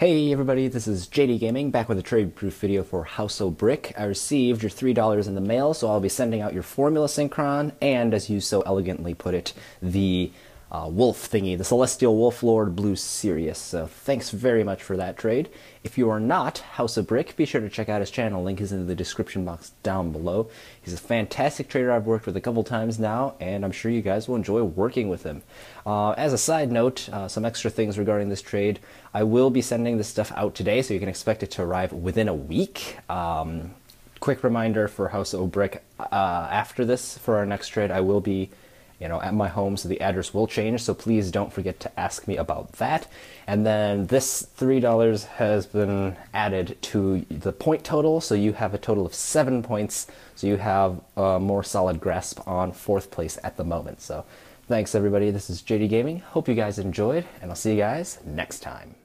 Hey everybody, this is JD Gaming back with a trade proof video for House of Brick. I received your $3 in the mail, so I'll be sending out your Formula Synchron and, as you so elegantly put it, the uh, wolf thingy, the Celestial Wolf Lord Blue Sirius. So thanks very much for that trade. If you are not House of Brick, be sure to check out his channel. Link is in the description box down below. He's a fantastic trader I've worked with a couple times now, and I'm sure you guys will enjoy working with him. Uh, as a side note, uh, some extra things regarding this trade. I will be sending this stuff out today, so you can expect it to arrive within a week. Um, quick reminder for House of Brick, uh, after this, for our next trade, I will be you know, at my home, so the address will change. So please don't forget to ask me about that. And then this $3 has been added to the point total, so you have a total of seven points. So you have a more solid grasp on fourth place at the moment. So thanks everybody. This is JD Gaming. Hope you guys enjoyed, and I'll see you guys next time.